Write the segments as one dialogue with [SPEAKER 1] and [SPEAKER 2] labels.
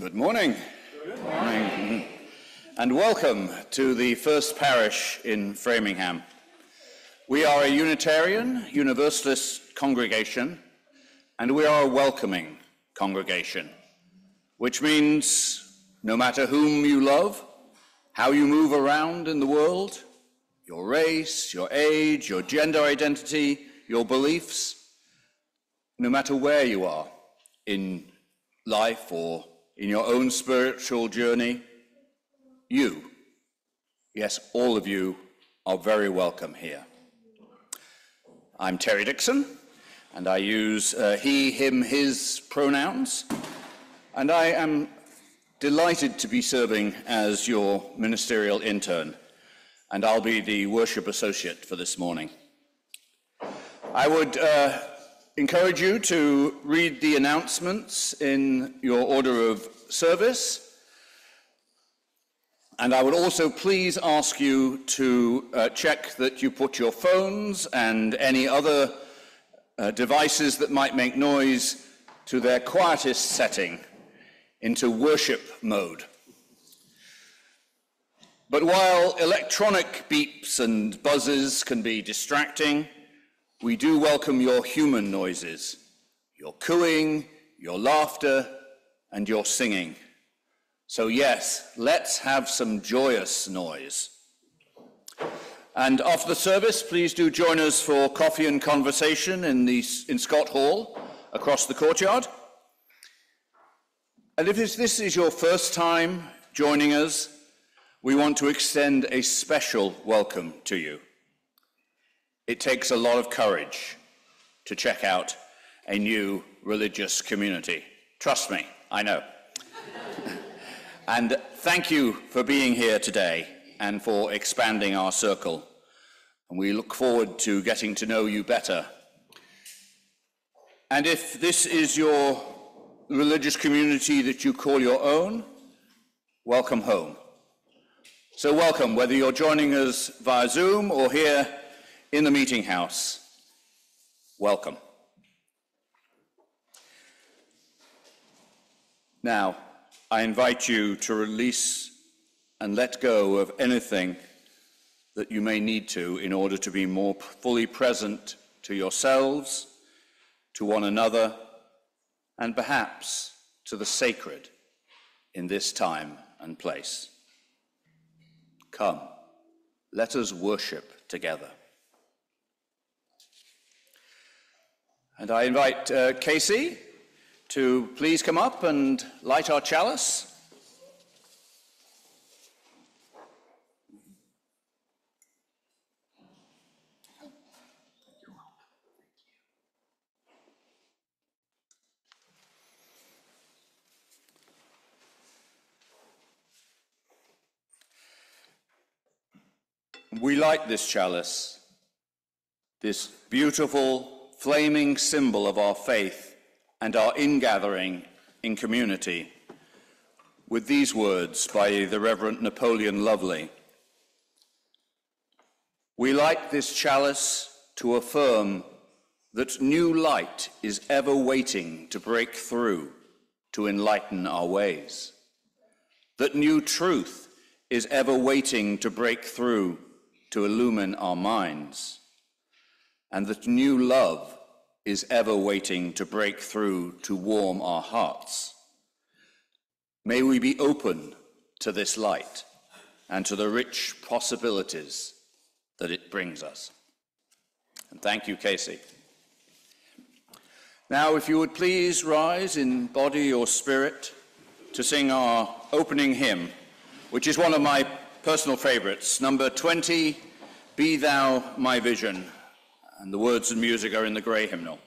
[SPEAKER 1] Good morning. Good morning. Mm-hmm. And welcome to the First Parish in Framingham. We are a Unitarian, Universalist congregation, and we are a welcoming congregation, which means no matter whom you love, how you move around in the world, your race, your age, your gender identity, your beliefs, no matter where you are in life or in your own spiritual journey, you, yes, all of you, are very welcome here. I'm Terry Dixon, and I use uh, he, him, his pronouns, and I am delighted to be serving as your ministerial intern, and I'll be the worship associate for this morning. I would uh, encourage you to read the announcements in your order of service. And I would also please ask you to uh, check that you put your phones and any other uh, devices that might make noise to their quietest setting into worship mode. But while electronic beeps and buzzes can be distracting, we do welcome your human noises, your cooing, your laughter, and your singing. So, yes, let's have some joyous noise. And after the service, please do join us for coffee and conversation in, the, in Scott Hall across the courtyard. And if this is your first time joining us, we want to extend a special welcome to you. It takes a lot of courage to check out a new religious community. Trust me, I know. and thank you for being here today and for expanding our circle. And we look forward to getting to know you better. And if this is your religious community that you call your own, welcome home. So, welcome, whether you're joining us via Zoom or here in the meeting house. Welcome. Now, I invite you to release and let go of anything that you may need to in order to be more fully present to yourselves, to one another, and perhaps to the sacred in this time and place. Come, let us worship together. And I invite uh, Casey to please come up and light our chalice. We light this chalice, this beautiful flaming symbol of our faith and our ingathering in community, with these words by the Reverend Napoleon Lovely. We light this chalice to affirm that new light is ever waiting to break through to enlighten our ways, that new truth is ever waiting to break through to illumine our minds and that new love is ever waiting to break through to warm our hearts. May we be open to this light and to the rich possibilities that it brings us. And thank you, Casey. Now, if you would please rise in body or spirit to sing our opening hymn, which is one of my personal favorites, number 20, Be Thou My Vision and the words and music are in the Grey Hymnal.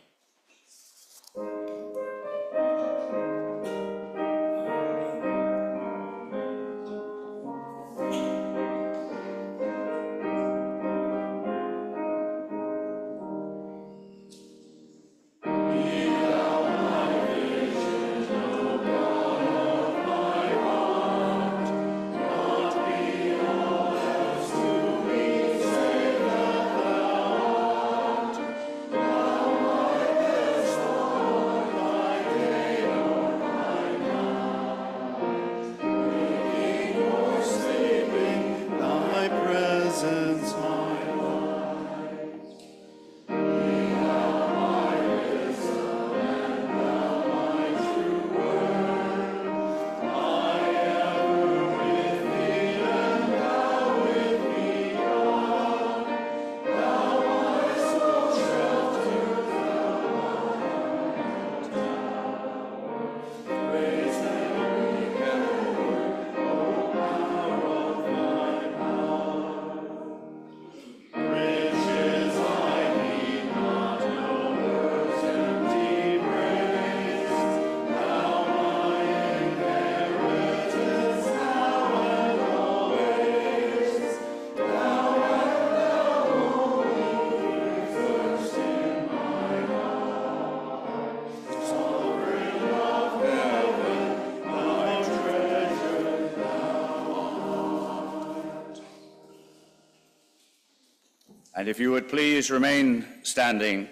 [SPEAKER 1] And if you would please remain standing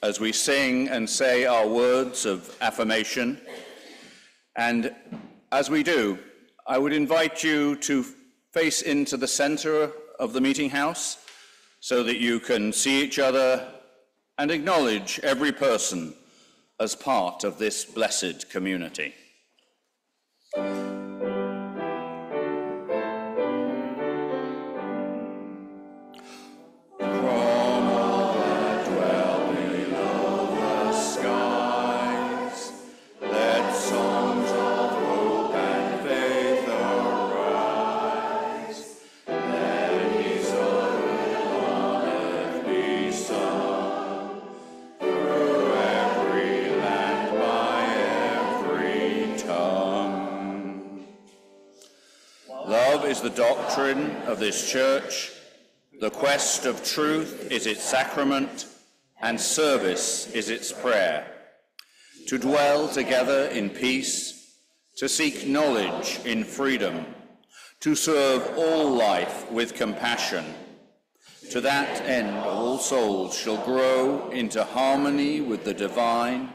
[SPEAKER 1] as we sing and say our words of affirmation. And as we do, I would invite you to face into the center of the meeting house so that you can see each other and acknowledge every person as part of this blessed community. Is the doctrine of this church. The quest of truth is its sacrament, and service is its prayer. To dwell together in peace, to seek knowledge in freedom, to serve all life with compassion. To that end, all souls shall grow into harmony with the divine.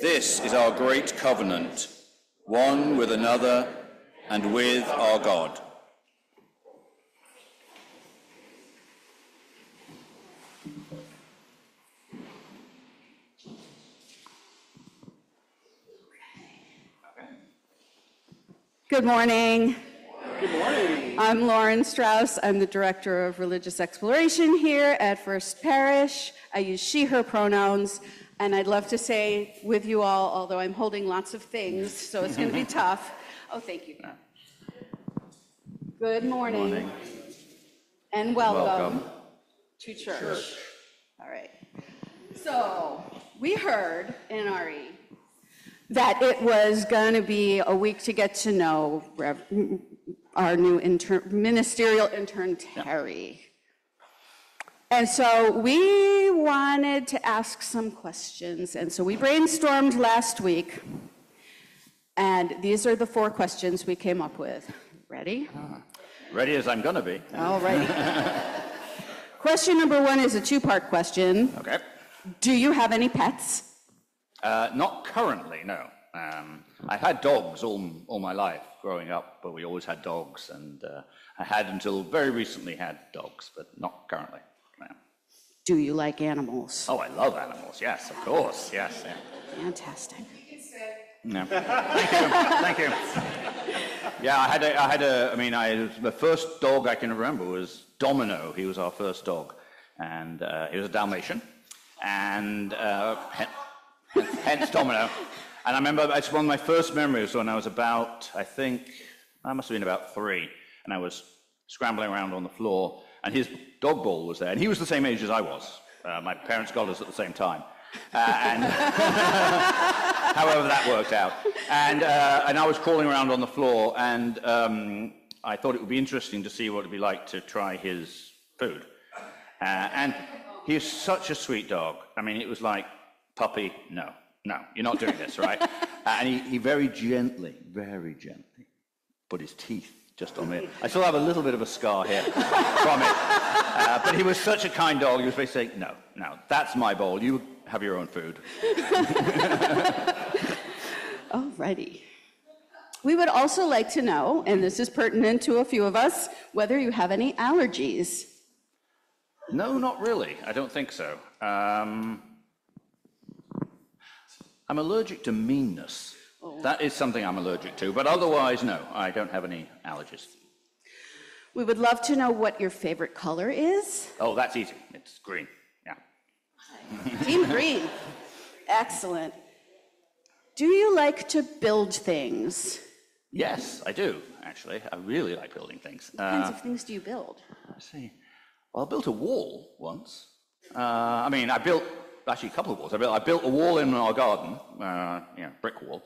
[SPEAKER 1] This is our great covenant, one with another and with our God.
[SPEAKER 2] Good morning. Good morning. I'm Lauren Strauss. I'm the Director of Religious Exploration here at First Parish. I use she, her pronouns, and I'd love to say with you all, although I'm holding lots of things, so it's going to be tough. Oh, thank you. Good morning. morning. And welcome, welcome, to church. church. All right. So, we heard in RE that it was going to be a week to get to know Rev- our new inter- ministerial intern, Terry. And so we wanted to ask some questions. And so we brainstormed last week. And these are the four questions we came up with. Ready? Uh-huh.
[SPEAKER 1] Ready as I'm going to be.
[SPEAKER 2] All right. question number one is a two part question.
[SPEAKER 1] Okay.
[SPEAKER 2] Do you have any pets?
[SPEAKER 1] Uh, not currently, no. Um, I had dogs all, all my life growing up, but we always had dogs, and uh, I had until very recently had dogs, but not currently. No.
[SPEAKER 2] Do you like animals?
[SPEAKER 1] Oh, I love animals. Yes, of course. Yes. Yeah.
[SPEAKER 2] Fantastic.
[SPEAKER 1] No. Thank you. Thank you. Yeah, I had a, I had a, I mean, I, the first dog I can remember was Domino. He was our first dog. And uh, he was a Dalmatian. And uh, hence, Domino. And I remember it's one of my first memories when I was about, I think, I must have been about three. And I was scrambling around on the floor. And his dog ball was there. And he was the same age as I was. Uh, my parents got us at the same time. Uh, and however that worked out. And, uh, and I was crawling around on the floor, and um, I thought it would be interesting to see what it would be like to try his food. Uh, and he's such a sweet dog. I mean, it was like, puppy, no, no, you're not doing this, right? and he, he very gently, very gently put his teeth just on me. I still have a little bit of a scar here from it. Uh, but he was such a kind dog, he was basically saying, no, no, that's my bowl. You have your own food.
[SPEAKER 2] All righty. We would also like to know, and this is pertinent to a few of us, whether you have any allergies.
[SPEAKER 1] No, not really. I don't think so. Um, I'm allergic to meanness. That is something I'm allergic to, but otherwise, no, I don't have any allergies.
[SPEAKER 2] We would love to know what your favorite color is.
[SPEAKER 1] Oh, that's easy. It's green.
[SPEAKER 2] Team Green. Excellent. Do you like to build things?
[SPEAKER 1] Yes, I do, actually. I really like building things.
[SPEAKER 2] What kinds
[SPEAKER 1] Uh,
[SPEAKER 2] of things do you build?
[SPEAKER 1] let's see. Well, I built a wall once. Uh, I mean, I built actually a couple of walls. I built, I built a wall in our garden, uh, you know, brick wall.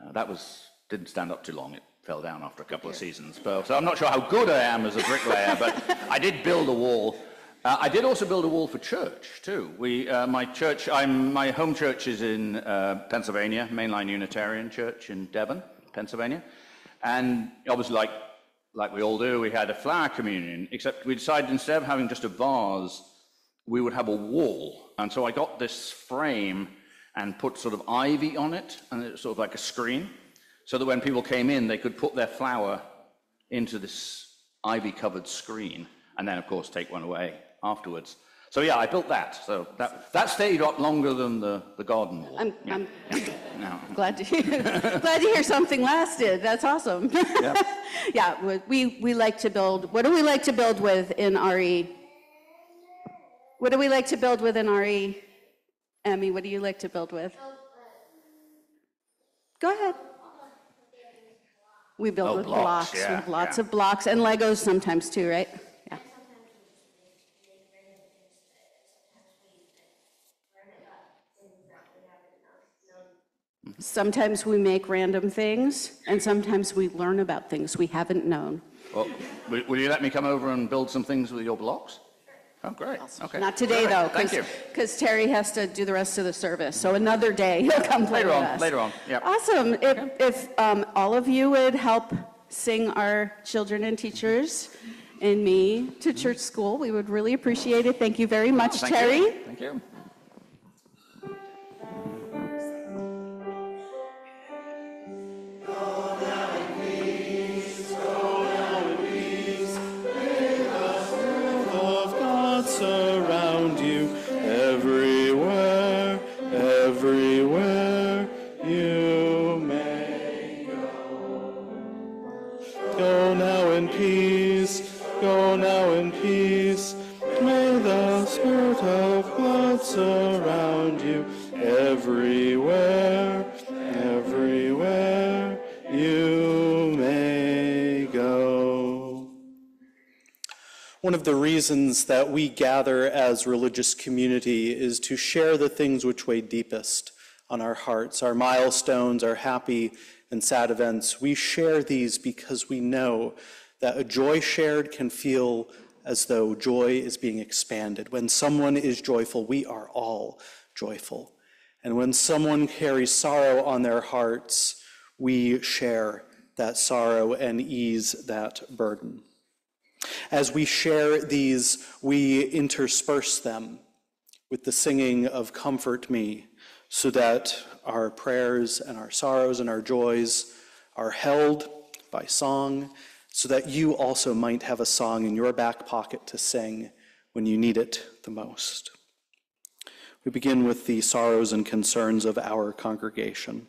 [SPEAKER 1] Uh, that was didn't stand up too long. It fell down after a couple of seasons. But, so I'm not sure how good I am as a bricklayer, but I did build a wall. Uh, I did also build a wall for church too. We, uh, my church, I'm, my home church is in uh, Pennsylvania, Mainline Unitarian Church in Devon, Pennsylvania, and obviously, like like we all do, we had a flower communion. Except we decided instead of having just a vase, we would have a wall. And so I got this frame and put sort of ivy on it, and it's sort of like a screen, so that when people came in, they could put their flower into this ivy-covered screen, and then, of course, take one away afterwards. So yeah, I built that. So that, that stayed up longer than the, the garden wall.
[SPEAKER 2] I'm,
[SPEAKER 1] Yeah.
[SPEAKER 2] I'm
[SPEAKER 1] No.
[SPEAKER 2] glad to hear, glad to hear something lasted. That's awesome. Yeah, we- we, we like to build, what do we like to build with in RE? What do we like to build with in RE? Emmy, what do you like to build with? Go ahead. We build
[SPEAKER 1] Oh,
[SPEAKER 2] with
[SPEAKER 1] blocks,
[SPEAKER 2] blocks,
[SPEAKER 1] yeah,
[SPEAKER 2] with lots
[SPEAKER 1] yeah.
[SPEAKER 2] of blocks, and Legos sometimes too, right? Yeah. Sometimes we make random things, and sometimes we learn about things we haven't known.
[SPEAKER 1] Well, will, will you let me come over and build some things with your blocks? Oh, great. Okay.
[SPEAKER 2] Not today,
[SPEAKER 1] Terrific.
[SPEAKER 2] though,
[SPEAKER 1] Thank
[SPEAKER 2] because Terry has to do the rest of the service, so another day he'll come play
[SPEAKER 1] Later
[SPEAKER 2] with
[SPEAKER 1] on,
[SPEAKER 2] us.
[SPEAKER 1] later on, yep.
[SPEAKER 2] Awesome. If, if um, all of you would help sing our children and teachers and me to church school, we would really appreciate it. Thank you very much,
[SPEAKER 1] Thank
[SPEAKER 2] Terry.
[SPEAKER 1] you. Thank you.
[SPEAKER 3] The reasons that we gather as religious community is to share the things which weigh deepest on our hearts, our milestones, our happy and sad events. We share these because we know that a joy shared can feel as though joy is being expanded. When someone is joyful, we are all joyful. And when someone carries sorrow on their hearts, we share that sorrow and ease that burden. As we share these, we intersperse them with the singing of Comfort Me, so that our prayers and our sorrows and our joys are held by song, so that you also might have a song in your back pocket to sing when you need it the most. We begin with the sorrows and concerns of our congregation.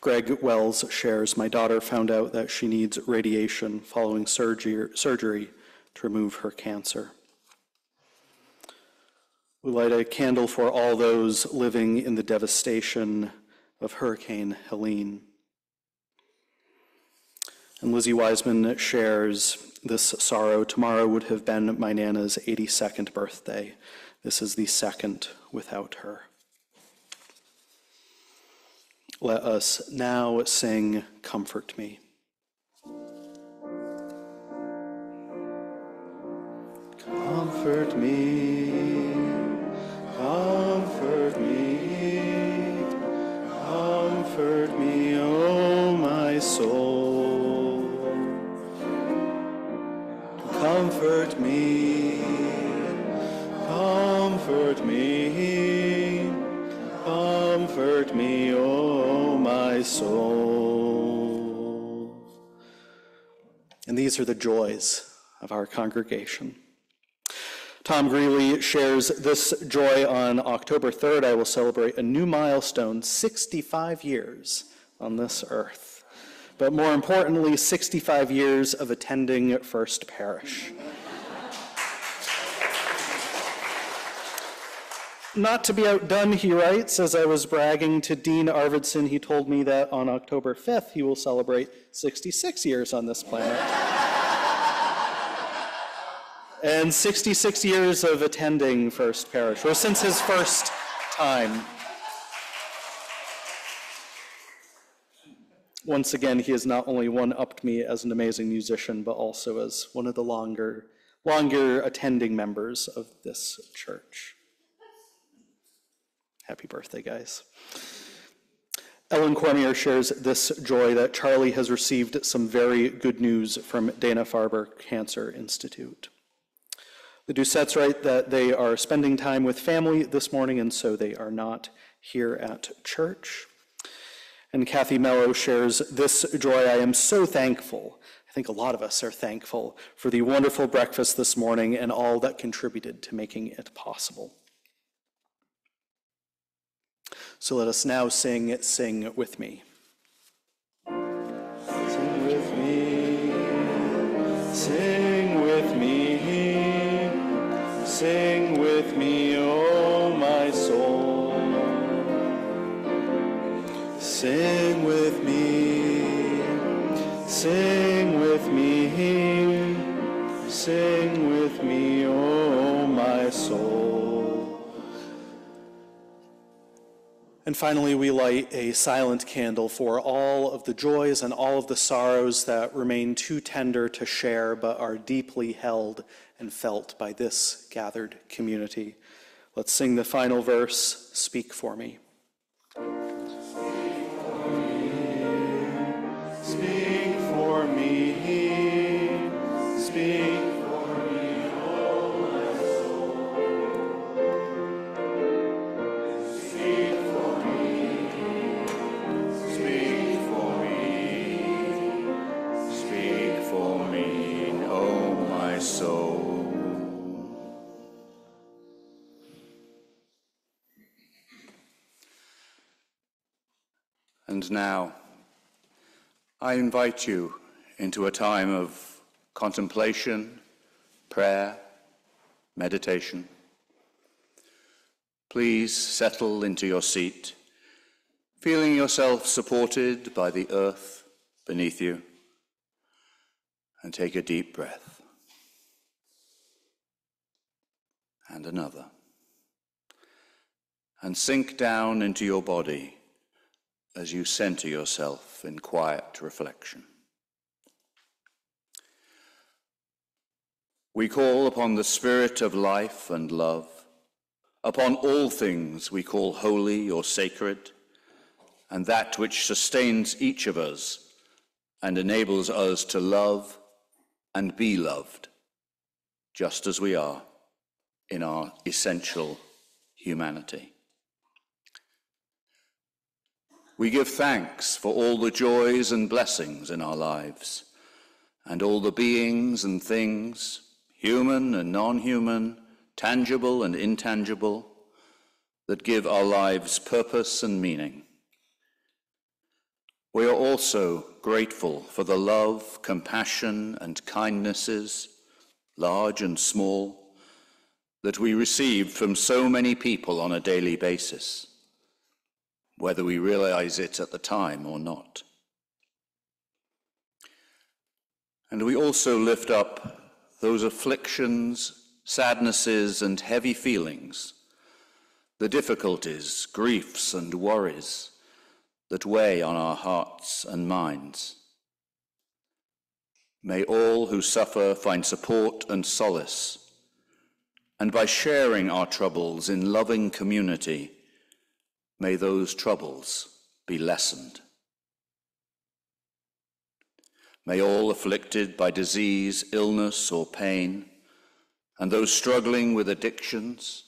[SPEAKER 3] Greg Wells shares, My daughter found out that she needs radiation following surgery, surgery to remove her cancer. We light a candle for all those living in the devastation of Hurricane Helene. And Lizzie Wisman shares this sorrow. Tomorrow would have been my Nana's 82nd birthday. This is the second without her. Let us now sing Comfort Me. Comfort me, these are the joys of our congregation. Tom Greeley shares this joy on October 3rd. I will celebrate a new milestone 65 years on this earth. But more importantly, 65 years of attending First Parish. Not to be outdone, he writes, as I was bragging to Dean Arvidson, he told me that on October 5th he will celebrate 66 years on this planet. And 66 years of attending First Parish, or since his first time. Once again, he has not only one-upped me as an amazing musician, but also as one of the longer, longer attending members of this church. Happy birthday, guys. Ellen Cormier shares this joy that Charlie has received some very good news from Dana-Farber Cancer Institute. The Doucettes write that they are spending time with family this morning, and so they are not here at church. And Kathy Mello shares this joy. I am so thankful. I think a lot of us are thankful for the wonderful breakfast this morning and all that contributed to making it possible. So let us now sing, sing with me. Sing with me, sing with me, sing with me, oh my soul. Sing with me, sing with me, sing And finally, we light a silent candle for all of the joys and all of the sorrows that remain too tender to share, but are deeply held and felt by this gathered community. Let's sing the final verse Speak for me.
[SPEAKER 1] And now, I invite you into a time of contemplation, prayer, meditation. Please settle into your seat feeling yourself supported by the earth beneath you, and take a deep breath. And another. And sink down into your body as you center yourself in quiet reflection. We call upon the Spirit of life and love, upon all things we call holy or sacred and that which sustains each of us and enables us to love and be loved, just as we are in our essential humanity. We give thanks for all the joys and blessings in our lives, and all the beings and things, human and non human, tangible and intangible, that give our lives purpose and meaning. We are also grateful for the love, compassion, and kindnesses, large and small, that we receive from so many people on a daily basis, whether we realize it at the time or not. And we also lift up those afflictions, sadnesses, and heavy feelings, the difficulties, griefs, and worries that weigh on our hearts and minds. May all who suffer find support and solace, and by sharing our troubles in loving community, may those troubles be lessened. May all afflicted by disease, illness, or pain, and those struggling with addictions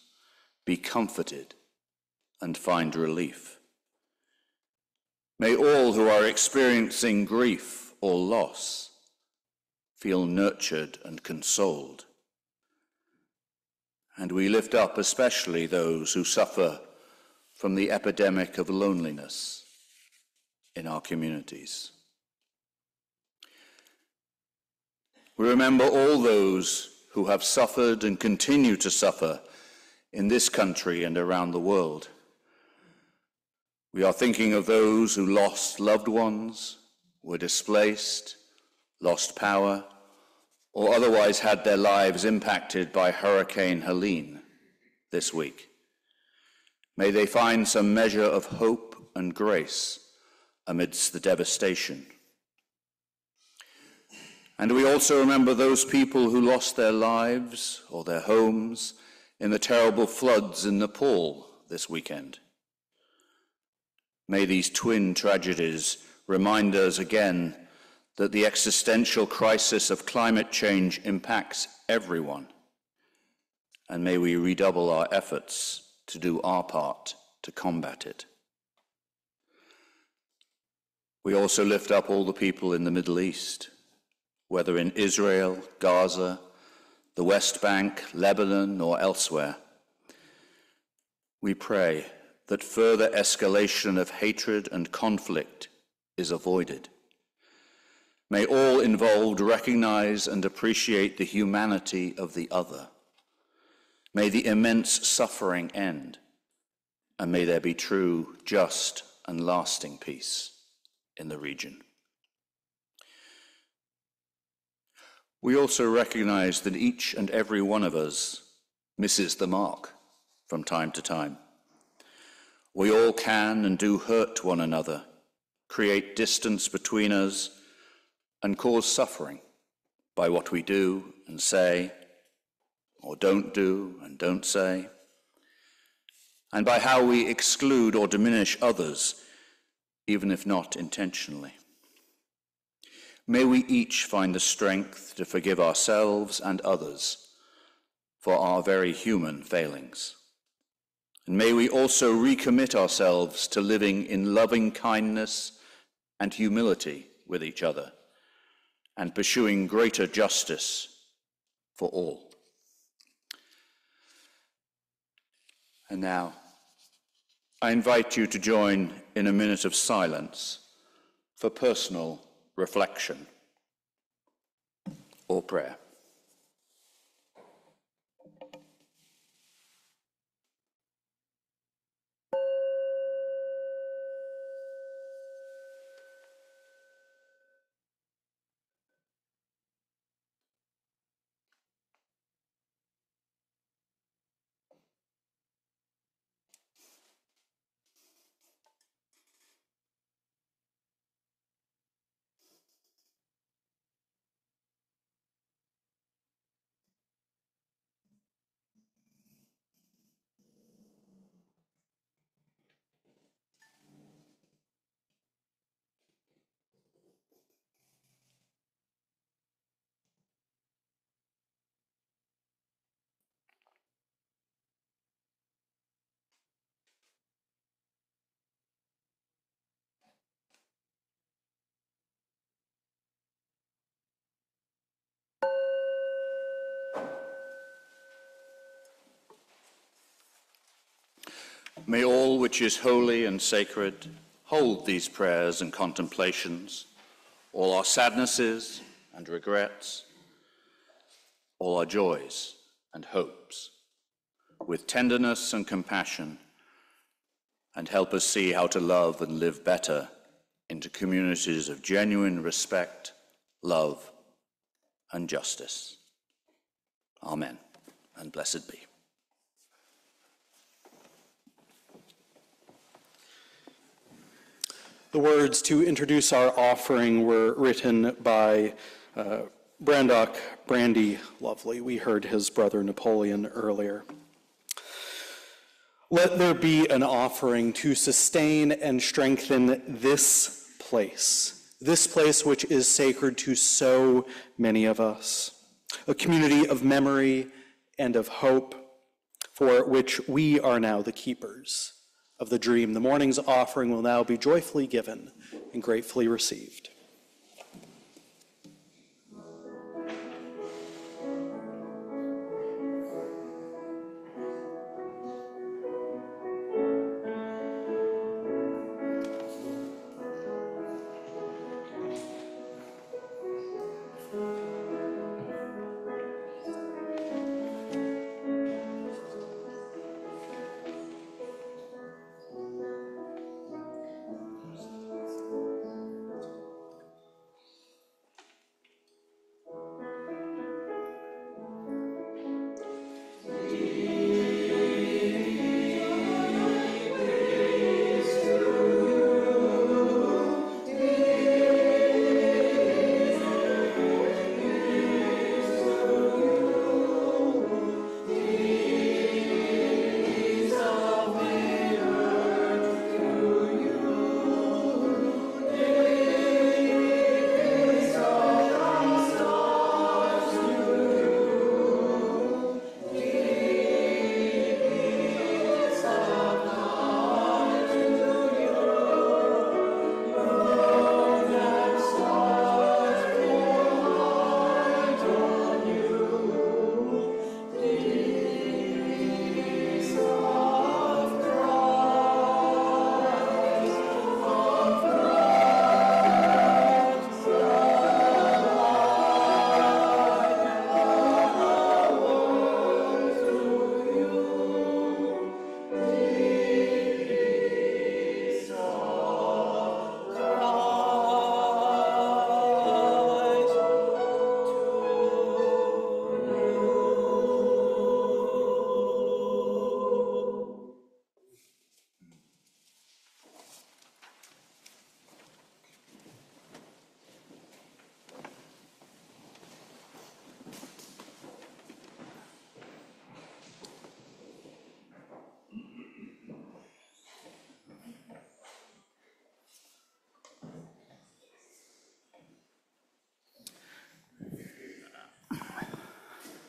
[SPEAKER 1] be comforted and find relief. May all who are experiencing grief or loss feel nurtured and consoled. And we lift up especially those who suffer from the epidemic of loneliness in our communities. We remember all those who have suffered and continue to suffer in this country and around the world. We are thinking of those who lost loved ones, were displaced, lost power, or otherwise had their lives impacted by Hurricane Helene this week. May they find some measure of hope and grace amidst the devastation. And we also remember those people who lost their lives or their homes in the terrible floods in Nepal this weekend. May these twin tragedies remind us again that the existential crisis of climate change impacts everyone. And may we redouble our efforts to do our part to combat it. We also lift up all the people in the Middle East, whether in Israel, Gaza, the West Bank, Lebanon, or elsewhere. We pray that further escalation of hatred and conflict is avoided. May all involved recognize and appreciate the humanity of the other. May the immense suffering end, and may there be true, just, and lasting peace in the region. We also recognize that each and every one of us misses the mark from time to time. We all can and do hurt one another, create distance between us, and cause suffering by what we do and say, or don't do and don't say, and by how we exclude or diminish others, even if not intentionally. May we each find the strength to forgive ourselves and others for our very human failings. And may we also recommit ourselves to living in loving kindness and humility with each other and pursuing greater justice for all. And now, I invite you to join in a minute of silence for personal reflection or prayer. May all which is holy and sacred hold these prayers and contemplations, all our sadnesses and regrets, all our joys and hopes, with tenderness and compassion, and help us see how to love and live better into communities of genuine respect, love, and justice. Amen, and blessed be.
[SPEAKER 3] The words to introduce our offering were written by uh, Brandoch Brandy Lovely. We heard his brother Napoleon earlier. Let there be an offering to sustain and strengthen this place, this place which is sacred to so many of us, a community of memory and of hope for which we are now the keepers of the dream. The morning's offering will now be joyfully given and gratefully received.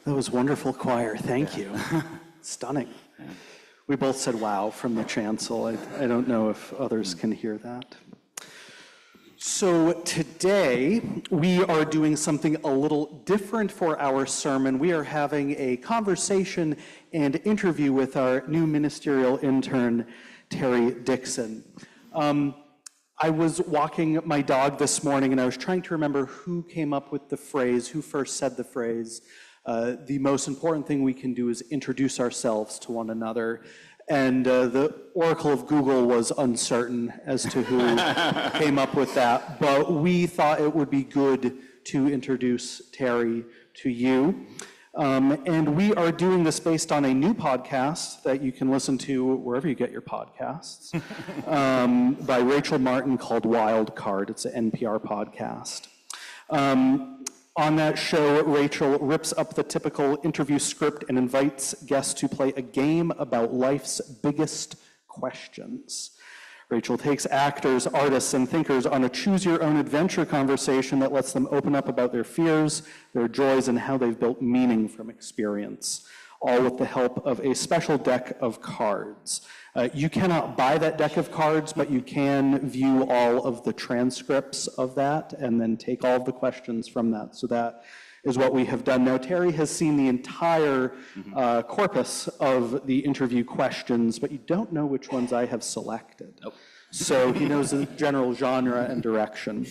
[SPEAKER 3] That was wonderful choir, thank you. Stunning. We both said wow from the chancel. I, I don't know if others can hear that. So today, we are doing something a little different for our sermon. We are having a conversation and interview with our new ministerial intern, Terry Dixon. Um, I was walking my dog this morning and I was trying to remember who came up with the phrase, who first said the phrase, uh, the most important thing we can do is introduce ourselves to one another. And uh, the oracle of Google was uncertain as to who came up with that, but we thought it would be good to introduce Terry to you. Um, and we are doing this based on a new podcast that you can listen to wherever you get your podcasts um, by Rachel Martin called Wild Card. It's an NPR podcast. Um, on that show, Rachel rips up the typical interview script and invites guests to play a game about life's biggest questions. Rachel takes actors, artists, and thinkers on a choose your own adventure conversation that lets them open up about their fears, their joys, and how they've built meaning from experience, all with the help of a special deck of cards. Uh, you cannot buy that deck of cards, but you can view all of the transcripts of that and then take all of the questions from that. So that is what we have done. Now, Terry has seen the entire uh, corpus of the interview questions, but you don't know which ones I have selected.
[SPEAKER 1] Nope.
[SPEAKER 3] So he knows the general genre and direction.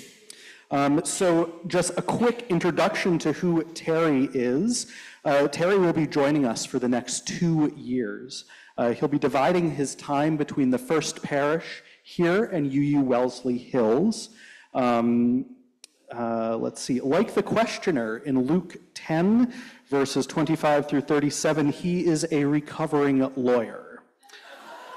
[SPEAKER 3] Um, so, just a quick introduction to who Terry is. Uh, Terry will be joining us for the next two years. Uh, he'll be dividing his time between the First Parish here and UU Wellesley Hills. Um, uh, let's see, like the questioner in Luke 10, verses 25 through 37, he is a recovering lawyer.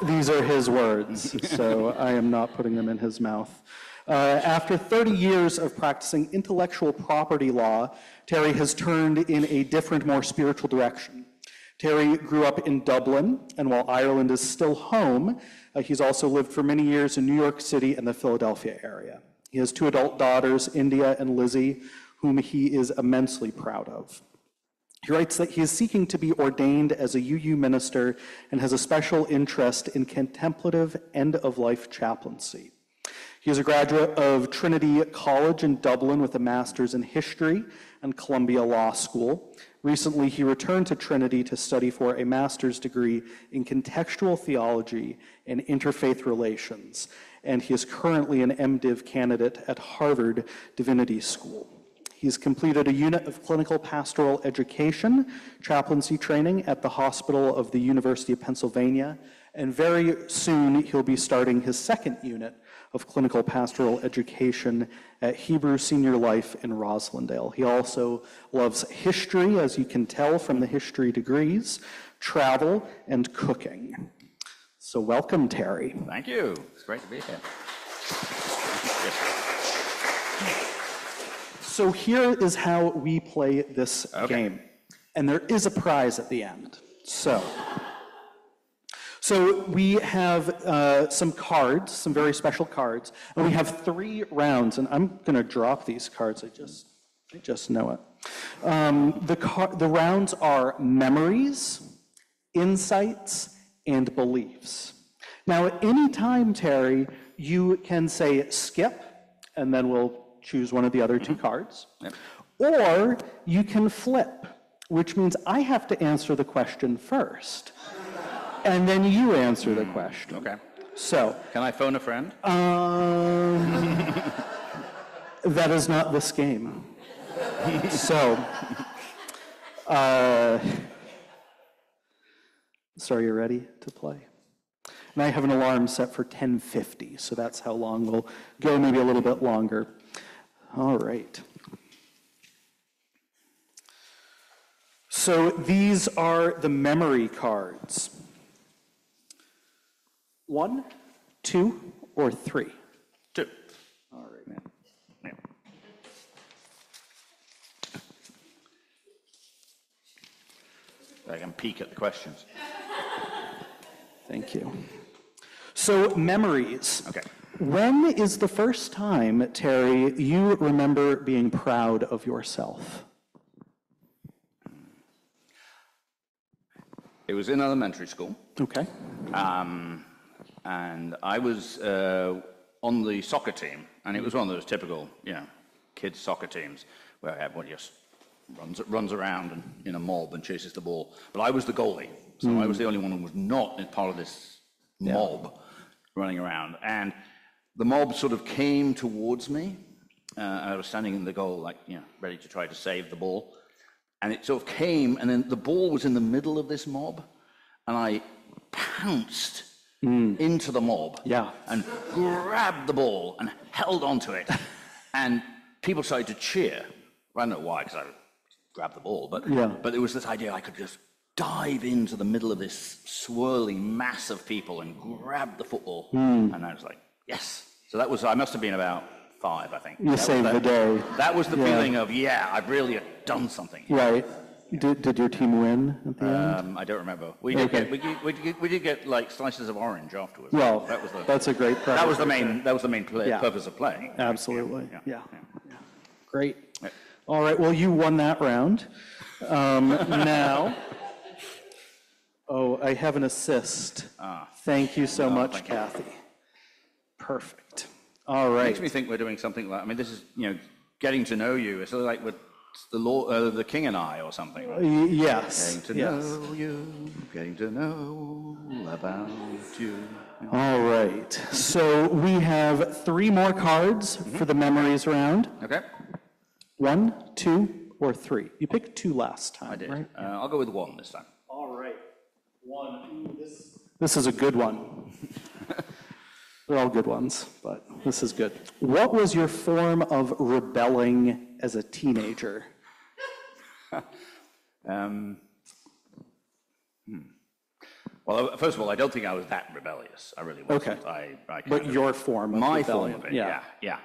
[SPEAKER 3] These are his words, so I am not putting them in his mouth. Uh, after 30 years of practicing intellectual property law, Terry has turned in a different, more spiritual direction. Terry grew up in Dublin, and while Ireland is still home, uh, he's also lived for many years in New York City and the Philadelphia area. He has two adult daughters, India and Lizzie, whom he is immensely proud of. He writes that he is seeking to be ordained as a UU minister and has a special interest in contemplative end of life chaplaincy. He is a graduate of Trinity College in Dublin with a master's in history and Columbia Law School. Recently, he returned to Trinity to study for a master's degree in contextual theology and interfaith relations, and he is currently an MDiv candidate at Harvard Divinity School. He's completed a unit of clinical pastoral education, chaplaincy training at the Hospital of the University of Pennsylvania, and very soon he'll be starting his second unit of clinical pastoral education at Hebrew Senior Life in Roslindale. He also loves history, as you can tell from the history degrees, travel, and cooking. So, welcome, Terry.
[SPEAKER 1] Thank you. It's great to be here.
[SPEAKER 3] So, here is how we play this
[SPEAKER 1] Okay.
[SPEAKER 3] game. And there is a prize at the end. So, so we have uh, some cards, some very special cards, and we have three rounds. And I'm going to drop these cards. I just, I just know it. Um, the car, the rounds are memories, insights, and beliefs. Now, at any time, Terry, you can say skip, and then we'll choose one of the other two cards.
[SPEAKER 1] Yep.
[SPEAKER 3] Or you can flip, which means I have to answer the question first, and then you answer the question.
[SPEAKER 1] Okay.
[SPEAKER 3] So,
[SPEAKER 1] Can I phone a friend?
[SPEAKER 3] um, that is not this game. so, uh, so are you ready to play? And I have an alarm set for 10:50, so that's how long we'll go, maybe a little bit longer. All right. So these are the memory cards. One, two, or three?
[SPEAKER 1] Two.
[SPEAKER 3] All right.
[SPEAKER 1] Yeah. I can peek at the questions.
[SPEAKER 3] Thank you. So, memories.
[SPEAKER 1] Okay.
[SPEAKER 3] When is the first time, Terry, you remember being proud of yourself?
[SPEAKER 1] It was in elementary school.
[SPEAKER 3] Okay.
[SPEAKER 1] Um, and I was uh, on the soccer team, and it was one of those typical, you know, kids' soccer teams where everyone just runs, runs around and in a mob and chases the ball. But I was the goalie, so I was the only one who was not part of this mob running around. And the mob sort of came towards me. Uh, I was standing in the goal, like, you know, ready to try to save the ball. And it sort of came, and then the ball was in the middle of this mob, and I pounced into the mob.
[SPEAKER 3] Yeah.
[SPEAKER 1] And grabbed the ball and held onto it. and people started to cheer. I don't know why, because I grabbed the ball, but,
[SPEAKER 3] Yeah.
[SPEAKER 1] but there was this idea I could just dive into the middle of this swirling mass of people and grab the football.
[SPEAKER 3] Hmm.
[SPEAKER 1] And I was like, yes. So that was, I must have been about five, I think.
[SPEAKER 3] You saved the day.
[SPEAKER 1] That was the
[SPEAKER 3] Yeah.
[SPEAKER 1] feeling of, yeah, I've really done something.
[SPEAKER 3] Right. Did, did your team win at the end?
[SPEAKER 1] Um, I don't remember. We did,
[SPEAKER 3] Okay.
[SPEAKER 1] get, we, did- we, did, we did get like slices of orange afterwards.
[SPEAKER 3] Well,
[SPEAKER 1] that was the,
[SPEAKER 3] that's a great
[SPEAKER 1] that was the main that was the main play,
[SPEAKER 3] Yeah.
[SPEAKER 1] purpose of playing.
[SPEAKER 3] Absolutely,
[SPEAKER 1] Yeah,
[SPEAKER 3] yeah. Great. All right, well, you won that round. Um, Now, oh, I have an assist. Thank you so much,
[SPEAKER 1] Ah. thank you.
[SPEAKER 3] Kathy. Perfect. All
[SPEAKER 1] Makes
[SPEAKER 3] right.
[SPEAKER 1] me think we're doing something like. I mean, this is you know getting to know you. It's sort of like with the law, uh, the king and I, or something. Right?
[SPEAKER 3] Y- Yes,
[SPEAKER 1] Getting to
[SPEAKER 3] yes.
[SPEAKER 1] know you, getting to know about you.
[SPEAKER 3] All right, so we have three more cards
[SPEAKER 1] Mm-hmm.
[SPEAKER 3] for the memories round.
[SPEAKER 1] Okay,
[SPEAKER 3] One, two, or three. You picked two last time,
[SPEAKER 1] I did.
[SPEAKER 3] right?
[SPEAKER 1] Uh, I'll go with one this time.
[SPEAKER 3] All right. One, ooh, this. This is a good one. They're all good ones, but this is good. What was your form of rebelling as a teenager?
[SPEAKER 1] Um, hmm. Well, first of all, I don't think I was that rebellious. I really wasn't.
[SPEAKER 3] Okay.
[SPEAKER 1] I, I
[SPEAKER 3] But
[SPEAKER 1] of-
[SPEAKER 3] your form of
[SPEAKER 1] my
[SPEAKER 3] rebellion,
[SPEAKER 1] form of it,
[SPEAKER 3] yeah.
[SPEAKER 1] yeah,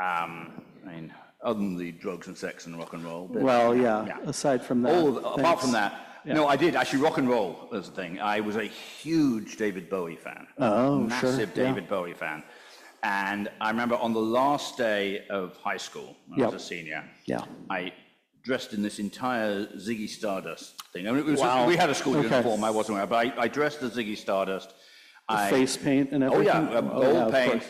[SPEAKER 1] yeah. Um, I mean, other than the drugs and sex and rock and roll. but-
[SPEAKER 3] Well, yeah,
[SPEAKER 1] Yeah.
[SPEAKER 3] aside from that.
[SPEAKER 1] All, apart from that, no, I did actually rock and roll was the thing. I was a huge David Bowie fan.
[SPEAKER 3] Oh, sure,
[SPEAKER 1] massive
[SPEAKER 3] yeah.
[SPEAKER 1] David Bowie fan. And I remember on the last day of high school, when I was a senior,
[SPEAKER 3] Yeah.
[SPEAKER 1] I dressed in this entire Ziggy Stardust thing. I mean, it was,
[SPEAKER 3] Wow.
[SPEAKER 1] we had a school
[SPEAKER 3] Okay.
[SPEAKER 1] uniform, I wasn't wearing, but I, I dressed as Ziggy Stardust. I,
[SPEAKER 3] Face paint and
[SPEAKER 1] Oh
[SPEAKER 3] everything?
[SPEAKER 1] yeah, um,
[SPEAKER 3] Oh, yeah,
[SPEAKER 1] gold paint,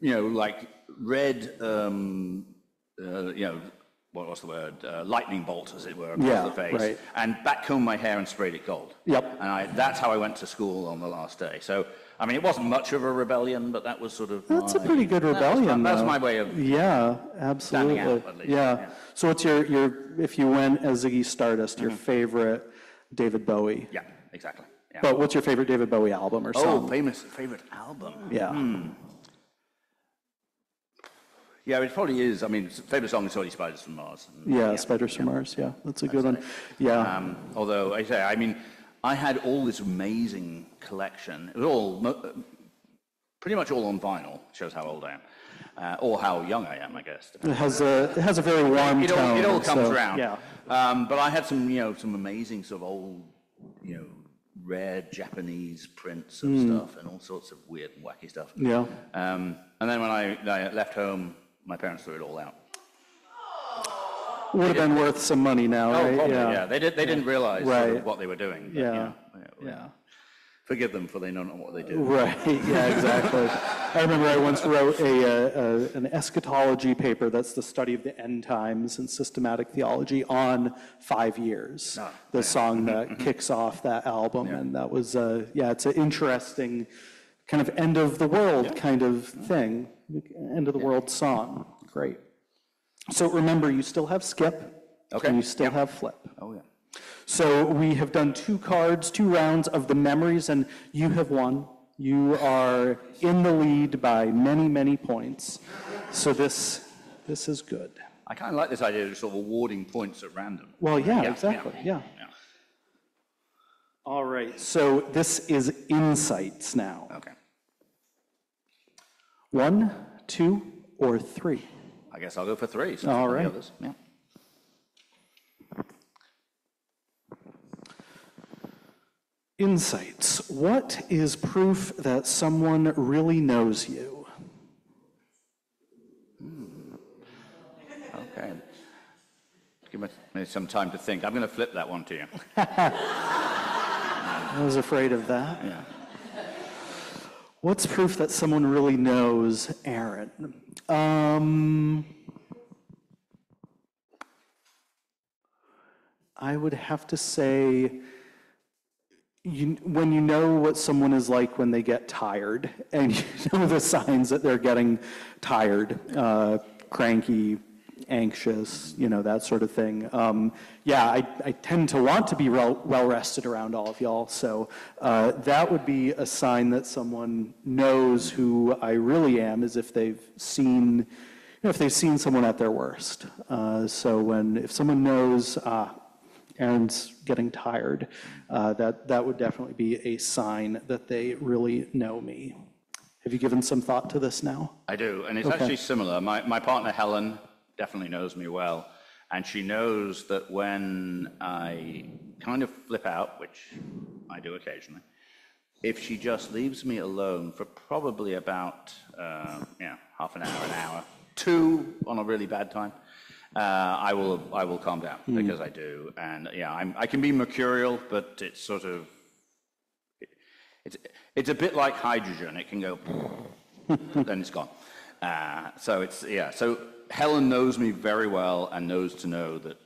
[SPEAKER 1] you know, like red, um, uh, you know, what was the word? Uh, lightning bolt, as it were, across
[SPEAKER 3] Yeah,
[SPEAKER 1] the face.
[SPEAKER 3] right.
[SPEAKER 1] And backcombed my hair and sprayed it gold.
[SPEAKER 3] Yep.
[SPEAKER 1] And I, that's how I went to school on the last day. So, I mean, it wasn't much of a rebellion, but that was sort of.
[SPEAKER 3] That's a pretty good rebellion,
[SPEAKER 1] my- That's my way of.
[SPEAKER 3] Yeah, absolutely.
[SPEAKER 1] out,
[SPEAKER 3] Yeah.
[SPEAKER 1] yeah.
[SPEAKER 3] So what's your, your, if you went as Ziggy Stardust, your
[SPEAKER 1] Mm-hmm.
[SPEAKER 3] favorite David Bowie?
[SPEAKER 1] Yeah, exactly. Yeah.
[SPEAKER 3] But what's your favorite David Bowie album or song?
[SPEAKER 1] oh,
[SPEAKER 3] song?
[SPEAKER 1] famous favorite album.
[SPEAKER 3] Yeah.
[SPEAKER 1] Yeah, it probably is. I mean, favorite song is Holy Spiders from Mars.
[SPEAKER 3] Yeah, Spiders from Mars, yeah, that's a good one. Yeah,
[SPEAKER 1] Um, although I say, I mean, I had all this amazing collection. It was all pretty much all on vinyl. Shows how old I am, uh, or how young I am, I guess.
[SPEAKER 3] it has a, it has a very warm
[SPEAKER 1] It all,
[SPEAKER 3] tone.
[SPEAKER 1] it all comes
[SPEAKER 3] so,
[SPEAKER 1] around.
[SPEAKER 3] Yeah,
[SPEAKER 1] Um, but I had some, you know, some amazing sort of old, you know, rare Japanese prints of
[SPEAKER 3] Hmm.
[SPEAKER 1] stuff and all sorts of weird and wacky stuff.
[SPEAKER 3] yeah.
[SPEAKER 1] Um, and then when I, I left home, my parents threw it all out.
[SPEAKER 3] Would have been worth some money now,
[SPEAKER 1] Oh,
[SPEAKER 3] right?
[SPEAKER 1] probably, yeah. They, did, they didn't realize sort of
[SPEAKER 3] Right.
[SPEAKER 1] what they were doing. But,
[SPEAKER 3] Yeah, yeah.
[SPEAKER 1] Forgive them for they don't know what they do.
[SPEAKER 3] Right, yeah, exactly. I remember I once wrote a, uh, a, an eschatology paper, that's the study of the end times and systematic theology on five years.
[SPEAKER 1] Ah,
[SPEAKER 3] The song
[SPEAKER 1] Mm-hmm,
[SPEAKER 3] that kicks off that album, and that was, uh, yeah, it's an interesting kind of end of the world kind of thing, end of the world song. Great. So remember, you still have skip.
[SPEAKER 1] Okay,
[SPEAKER 3] And you still have flip.
[SPEAKER 1] Oh, yeah.
[SPEAKER 3] So we have done two cards, two rounds of the memories, and you have won. You are in the lead by many, many points. So this, this is good.
[SPEAKER 1] I kind of like this idea of sort of awarding points at random.
[SPEAKER 3] Well, yeah,
[SPEAKER 1] Yeah,
[SPEAKER 3] exactly, yeah.
[SPEAKER 1] Yeah.
[SPEAKER 3] All right, so this is insights now.
[SPEAKER 1] Okay.
[SPEAKER 3] One, two, or three?
[SPEAKER 1] I guess I'll go for three. since
[SPEAKER 3] All
[SPEAKER 1] the
[SPEAKER 3] right.
[SPEAKER 1] others- Yeah.
[SPEAKER 3] Insights. What is proof that someone really knows you? Hmm.
[SPEAKER 1] Okay. Give me me some time to think. I'm going to flip that one to you.
[SPEAKER 3] I was afraid of that. What's proof that someone really knows Aaron? Um, I would have to say, you, when you know what someone is like when they get tired, and you know the signs that they're getting tired, uh, cranky, anxious, you know, that sort of thing. Um, yeah, I, I tend to want to be well, well rested around all of y'all, so uh, that would be a sign that someone knows who I really am, is if they've seen, you know, if they've seen someone at their worst. Uh, so when, if someone knows, ah, Aaron's getting tired, uh, that, that would definitely be a sign that they really know me. Have you given some thought to this now?
[SPEAKER 1] I do, and it's
[SPEAKER 3] Okay.
[SPEAKER 1] actually similar. My, my partner Helen definitely knows me well, and she knows that when I kind of flip out, which I do occasionally, if she just leaves me alone for probably about, uh, yeah, half an hour, an hour, two on a really bad time, uh, I will, I will calm down because I do. And yeah, I'm, I can be mercurial, but it's sort of, it's, it's a bit like hydrogen. It can go, then it's gone. Uh, so it's, yeah, so Helen knows me very well and knows to know that,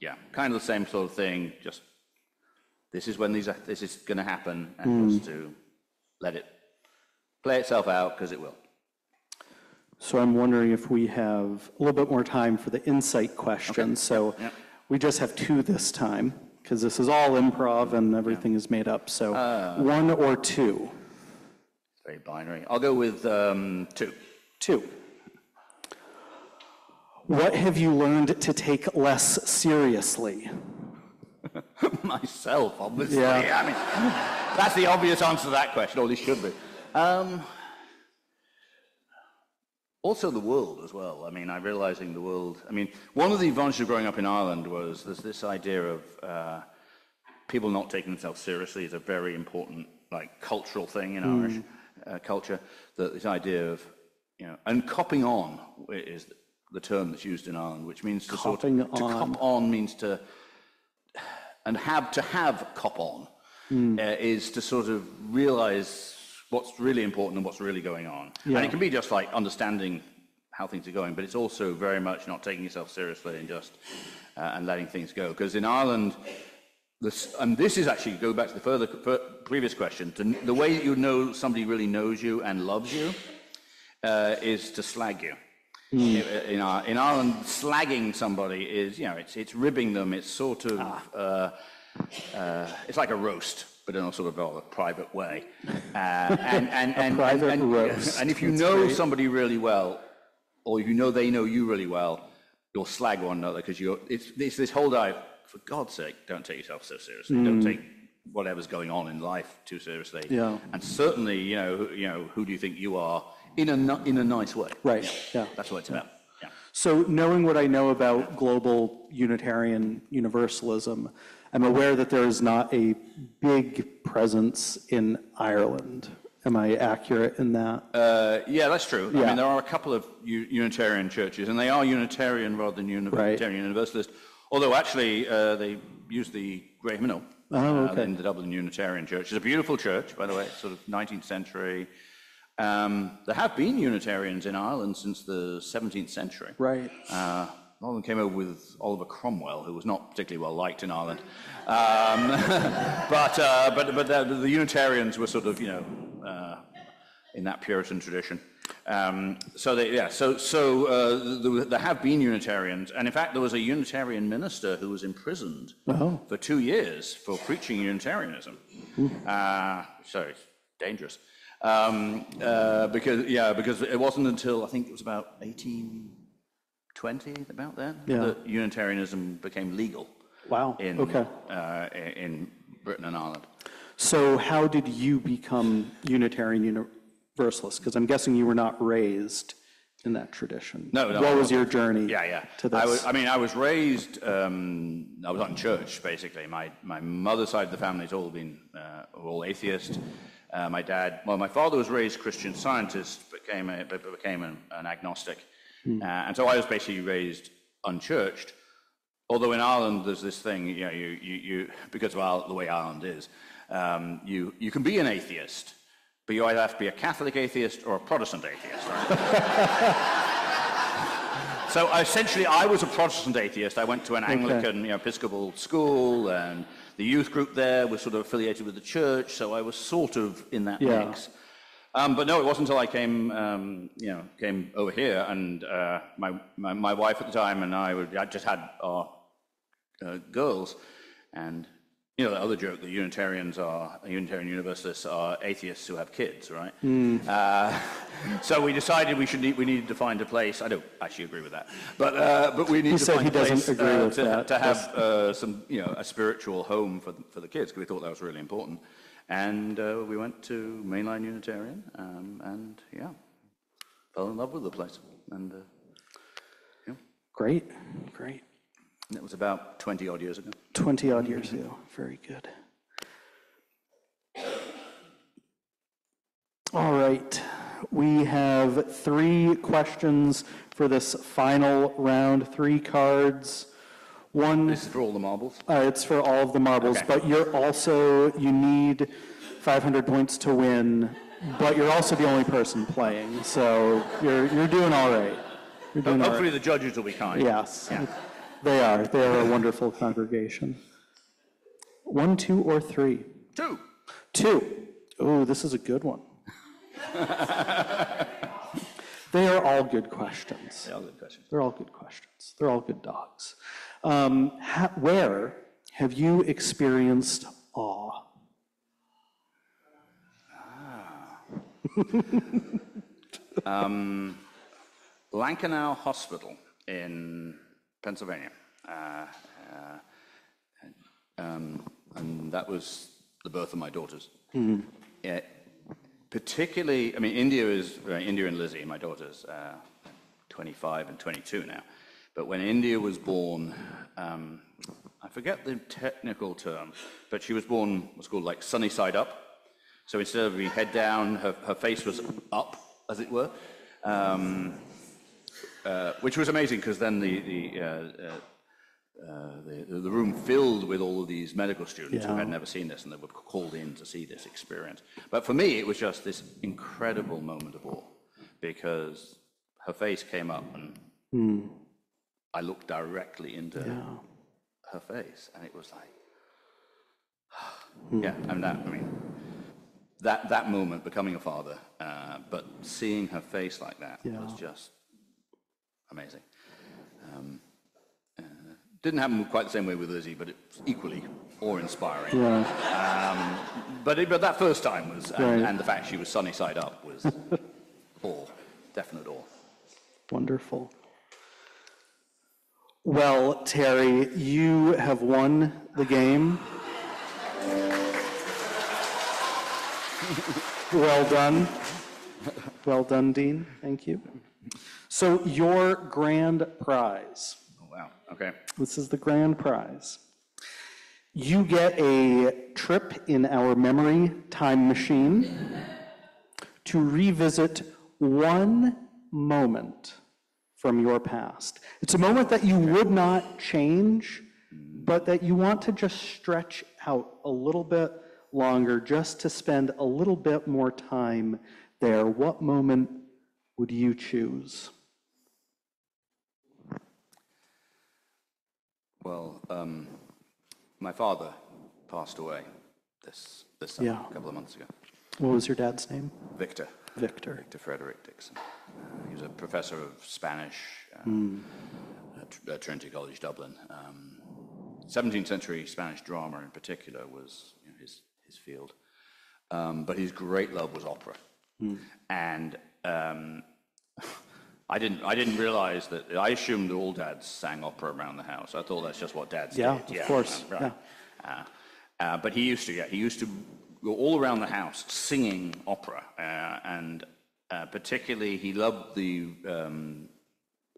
[SPEAKER 1] yeah, kind of the same sort of thing, just this is when these are, this is going to happen and just to let it play itself out because it will.
[SPEAKER 3] So I'm wondering if we have a little bit more time for the insight questions. So
[SPEAKER 1] Yeah.
[SPEAKER 3] we just have two this time, because this is all improv and everything is made up. So one or two?
[SPEAKER 1] Very binary. I'll go with um, two.
[SPEAKER 3] Two. What have you learned to take less seriously?
[SPEAKER 1] Myself, obviously.
[SPEAKER 3] Yeah.
[SPEAKER 1] I mean, that's the obvious answer to that question, or at least should be. Um, also, the world as well. I mean, I'm realizing the world. I mean, one of the advantages of growing up in Ireland was there's this idea of uh, people not taking themselves seriously is a very important, like, cultural thing in Irish uh, culture. That this idea of, you know, and copping on is the term that's used in Ireland, which means to sort
[SPEAKER 3] Copping
[SPEAKER 1] of to
[SPEAKER 3] on.
[SPEAKER 1] cop on means to and have to have cop on uh, is to sort of realize what's really important and what's really going on. And it can be just like understanding how things are going, but it's also very much not taking yourself seriously and just uh, and letting things go. Because in Ireland, this, and this is actually go back to the further previous question. To, the way that you know somebody really knows you and loves you uh, is to slag you. In, in, our, in Ireland, slagging somebody is, you know, it's, it's ribbing them. It's sort of, uh, uh, it's like a roast, but in a sort of a private way. Uh, and, and, and,
[SPEAKER 3] private
[SPEAKER 1] and, and,
[SPEAKER 3] roast.
[SPEAKER 1] And if you know somebody really well, or you know they know you really well, you'll slag one another because you're, it's, it's this whole dive, for God's sake, don't take yourself so seriously. Don't take whatever's going on in life too seriously.
[SPEAKER 3] Yeah.
[SPEAKER 1] And certainly, you know, you know, who do you think you are in a, in a nice way?
[SPEAKER 3] Right, yeah.
[SPEAKER 1] That's what it's about. Yeah.
[SPEAKER 3] So knowing what I know about global Unitarian Universalism, I'm aware that there is not a big presence in Ireland. Am I accurate in that?
[SPEAKER 1] Uh, yeah, that's true. I
[SPEAKER 3] Yeah.
[SPEAKER 1] mean, there are a couple of U- Unitarian churches, and they are Unitarian rather than Unitarian Universalist. Although actually, uh, they use the Grey Hymnal
[SPEAKER 3] Oh,
[SPEAKER 1] uh,
[SPEAKER 3] okay.
[SPEAKER 1] in the Dublin Unitarian Church. It's a beautiful church, by the way. It's sort of 19th century. Um, there have been Unitarians in Ireland since the 17th century.
[SPEAKER 3] Right.
[SPEAKER 1] Uh, one of them came over with Oliver Cromwell, who was not particularly well liked in Ireland. Um, but uh, but, but the, the Unitarians were sort of, you know, uh, in that Puritan tradition. Um, so they, yeah, so so uh, there, there have been Unitarians, and in fact, there was a Unitarian minister who was imprisoned
[SPEAKER 3] Oh.
[SPEAKER 1] for two years for preaching Unitarianism. Uh, so it's dangerous. Um, uh, because yeah, because it wasn't until I think it was about 1820, about then,
[SPEAKER 3] Yeah.
[SPEAKER 1] that Unitarianism became legal.
[SPEAKER 3] Wow,
[SPEAKER 1] In,
[SPEAKER 3] okay.
[SPEAKER 1] uh, in Britain and Ireland.
[SPEAKER 3] So how did you become Unitarian Universalist? Because I'm guessing you were not raised in that tradition.
[SPEAKER 1] No, no,
[SPEAKER 3] What
[SPEAKER 1] I
[SPEAKER 3] was your journey
[SPEAKER 1] Yeah, yeah.
[SPEAKER 3] to this?
[SPEAKER 1] I, was, I mean, I was raised, um, I was on church, basically. My, my mother's side of the family's all been, uh, all atheist. Uh, my dad, well, my father was raised Christian scientist, became, a, but became an, an agnostic.
[SPEAKER 3] Hmm.
[SPEAKER 1] Uh, and so I was basically raised unchurched. Although in Ireland, there's this thing, you know, you, you, you because of our, the way Ireland is, um, you, you can be an atheist, but you either have to be a Catholic atheist or a Protestant atheist. Right? so essentially, I was a Protestant atheist. I went to an Anglican, you know, Episcopal school, and the youth group there was sort of affiliated with the church, so I was sort of in that
[SPEAKER 3] Yeah.
[SPEAKER 1] mix. Um, but no, it wasn't until I came, um, you know, came over here, and uh, my, my my wife at the time and I, were, I just had our uh, girls, and you know the other joke: the Unitarians are Unitarian Universalists are atheists who have kids, right? Uh, so we decided we should need, we needed to find a place. I don't actually agree with that, but uh, but we need
[SPEAKER 3] He
[SPEAKER 1] to
[SPEAKER 3] said
[SPEAKER 1] find
[SPEAKER 3] he
[SPEAKER 1] a
[SPEAKER 3] doesn't
[SPEAKER 1] place
[SPEAKER 3] agree
[SPEAKER 1] uh,
[SPEAKER 3] with
[SPEAKER 1] to,
[SPEAKER 3] that.
[SPEAKER 1] to have uh, some you know a spiritual home for the, for the kids because we thought that was really important, and uh, we went to Mainline Unitarian, um, and yeah, fell in love with the place, and. Uh,
[SPEAKER 3] Great, great.
[SPEAKER 1] It was about 20 odd years ago.
[SPEAKER 3] 20 odd years ago. Very good. All right. We have three questions for this final round, three cards. One,
[SPEAKER 1] This is for all the marbles.
[SPEAKER 3] uh, it's for all of the marbles,
[SPEAKER 1] Okay.
[SPEAKER 3] but you're also, you need 500 points to win, but you're also the only person playing, so you're, you're doing all right. You're doing all right.
[SPEAKER 1] Hopefully the judges will be kind.
[SPEAKER 3] Yes,
[SPEAKER 1] Yeah.
[SPEAKER 3] They are. They are a wonderful congregation. One, two, or three?
[SPEAKER 1] Two.
[SPEAKER 3] Two. Oh, this is a good one. They are all good questions.
[SPEAKER 1] Yeah, good question.
[SPEAKER 3] They're all good questions. They're all good dogs. Um, ha- where have you experienced awe? Ah.
[SPEAKER 1] Lankenau Hospital in Pennsylvania. Uh, uh, um, and that was the birth of my daughters. Yeah, particularly, I mean, India is, uh, India and Lizzie, my daughters, uh, 25 and 22 now. But when India was born, um, I forget the technical term, but she was born what's called like sunny side up. So instead of being head down, her, her face was up, as it were. Um, uh, which was amazing because then the the, uh, uh, uh, the the room filled with all of these medical students who had never seen this and they were called in to see this experience. But for me, it was just this incredible moment of awe because her face came up and I looked directly into her face and it was like, yeah, and that I mean. That, that moment, becoming a father, uh, but seeing her face like that yeah. was just amazing. Um, uh, didn't happen quite the same way with Lizzie, but it's equally awe-inspiring.
[SPEAKER 3] Yeah.
[SPEAKER 1] But, it, but that first time was, and,
[SPEAKER 3] Right.
[SPEAKER 1] and the fact she was sunny side up was awe, definite awe.
[SPEAKER 3] Wonderful. Well, Terry, you have won the game. Well done. Well done, Dean. Thank you. So, your grand prize.
[SPEAKER 1] Oh, wow, okay.
[SPEAKER 3] This is the grand prize. You get a trip in our memory time machine to revisit one moment from your past. It's a moment that you would not change, but that you want to just stretch out a little bit longer, just to spend a little bit more time there. What moment would you choose?
[SPEAKER 1] Well, um, my father passed away this, this summer,
[SPEAKER 3] Yeah.
[SPEAKER 1] a couple of months ago.
[SPEAKER 3] What was your dad's name?
[SPEAKER 1] Victor.
[SPEAKER 3] Victor.
[SPEAKER 1] Victor Frederick Dixon. Uh, he was a professor of Spanish um, at, Tr- at Trinity College Dublin. Um, 17th century Spanish drama in particular was you know, his, his field. Um, but his great love was opera. And um, I didn't, I didn't realize that, I assumed all dads sang opera around the house. I thought that's just what dads
[SPEAKER 3] Yeah,
[SPEAKER 1] did.
[SPEAKER 3] of course,
[SPEAKER 1] Right. Uh, uh, but he used to, yeah, he used to go all around the house singing opera. Uh, and uh, particularly, he loved the um,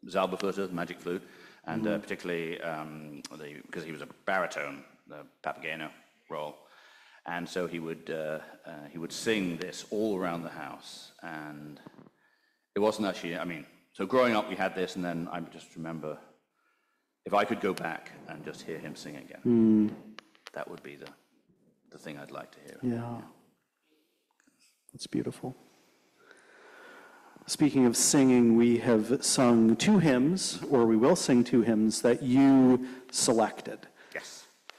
[SPEAKER 1] Zauberflöte, the magic flute, and uh, particularly um, the, because he was a baritone, the Papageno role. And so he would, uh, uh, he would sing this all around the house. And it wasn't actually, I mean, so growing up we had this, and then I just remember if I could go back and just hear him sing again, hmm. that would be the, the thing I'd like to hear.
[SPEAKER 3] Yeah. That's beautiful. Speaking of singing, we have sung two hymns, or we will sing two hymns that you selected.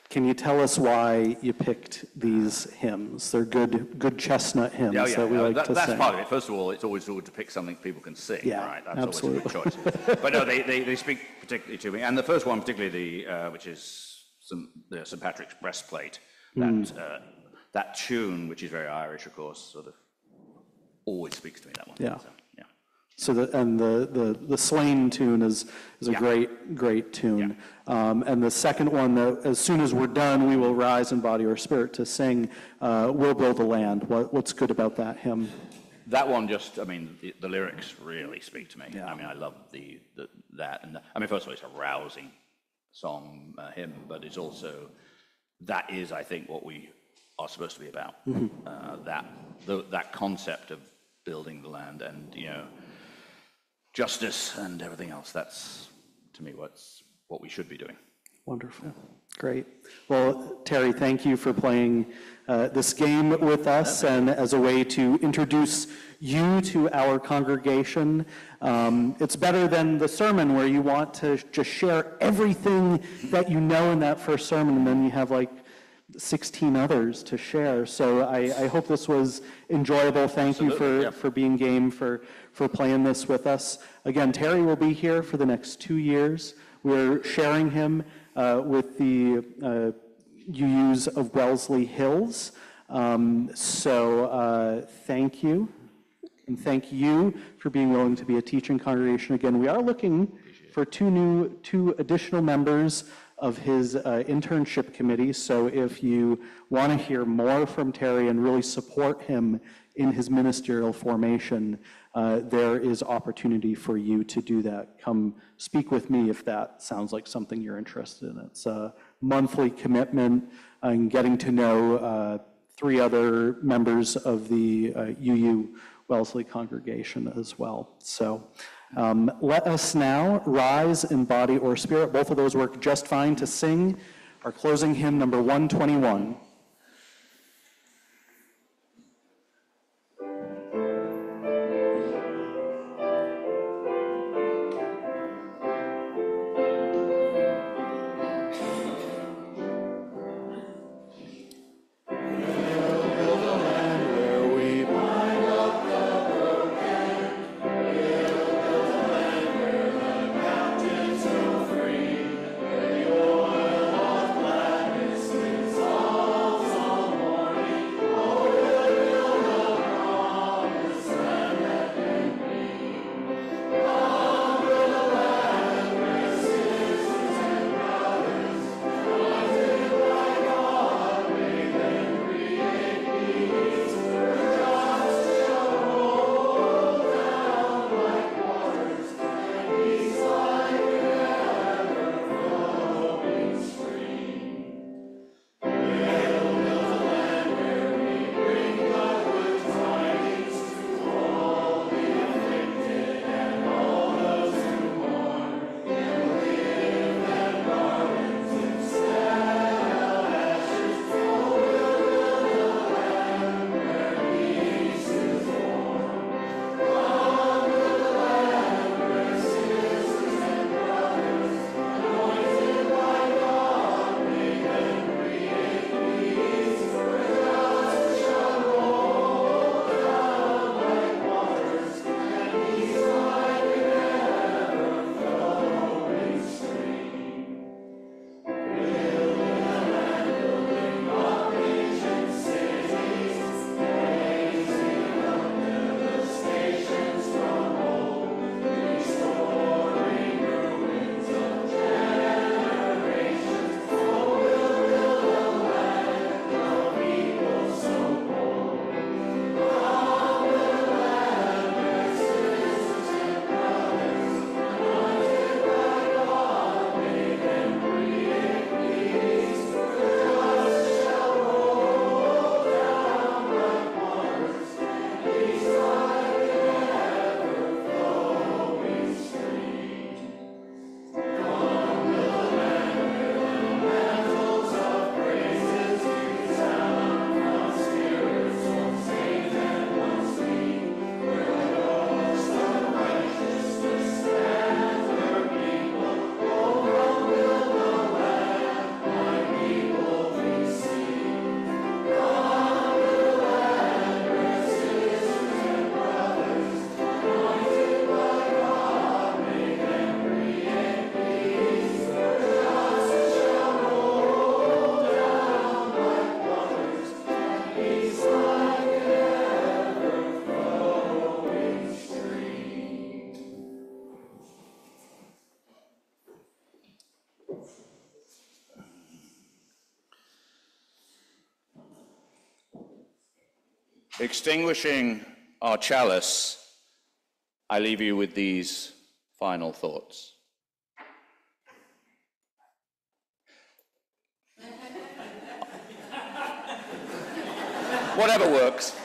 [SPEAKER 3] Can you tell us why you picked these hymns? They're good, good chestnut hymns
[SPEAKER 1] Yeah, yeah,
[SPEAKER 3] that we like
[SPEAKER 1] that-
[SPEAKER 3] to
[SPEAKER 1] that's
[SPEAKER 3] sing.
[SPEAKER 1] part of it. First of all, it's always good to pick something people can sing,
[SPEAKER 3] Yeah,
[SPEAKER 1] right? That's always a good choice. But no, they, they, they speak particularly to me. And the first one, particularly the, uh, which is St. the St. Patrick's breastplate, that, uh, that tune, which is very Irish, of course, sort of always speaks to me, that one.
[SPEAKER 3] Yeah.
[SPEAKER 1] So, yeah.
[SPEAKER 3] So the, and the, the, the Slane tune is, is a
[SPEAKER 1] Yeah.
[SPEAKER 3] great, great tune. Um, and the second one, that as soon as we're done, we will rise in body or spirit to sing, uh, We'll Build a Land. What, what's good about that hymn?
[SPEAKER 1] That one just, I mean, the, the lyrics really speak to me.
[SPEAKER 3] Yeah.
[SPEAKER 1] I mean, I love the, the that, and I mean, first of all, it's a rousing song, uh, hymn, but it's also that is, I think, what we are supposed to be about. Uh, that the, that concept of building the land and you know justice and everything else. That's to me what's what we should be doing.
[SPEAKER 3] Wonderful. Great. Well, Terry, thank you for playing uh, this game with us and as a way to introduce you to our congregation. Um, It's better than the sermon where you want to just share everything that you know in that first sermon and then you have like 16 others to share. So I, I hope this was enjoyable. Thank you for,
[SPEAKER 1] yeah.
[SPEAKER 3] for being game, for, for playing this with us. Again, Terry will be here for the next two years. We're sharing him uh, with the uh, UUs of Wellesley Hills. Um, So uh, thank you. And thank you for being willing to be a teaching congregation. Again, we are looking for two new, two additional members of his uh, internship committee. So if you want to hear more from Terry and really support him in his ministerial formation, uh, there is opportunity for you to do that. Come speak with me if that sounds like something you're interested in. It's a monthly commitment and getting to know uh, three other members of the uh, UU Wellesley congregation as well. So um, let us now rise in body or spirit. Both of those work just fine to sing our closing hymn number 121.
[SPEAKER 1] Extinguishing our chalice, I leave you with these final thoughts. Whatever works.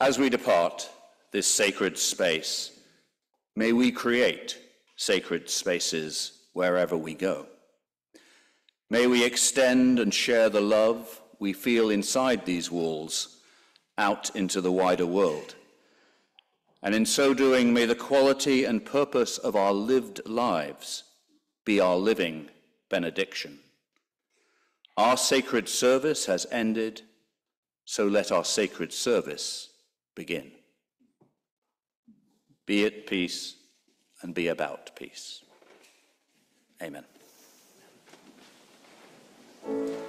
[SPEAKER 1] As we depart this sacred space, may we create sacred spaces wherever we go. May we extend and share the love we feel inside these walls out into the wider world. And in so doing, may the quality and purpose of our lived lives be our living benediction. Our sacred service has ended, so let our sacred service begin. Be at peace and be about peace. Amen. Thank you.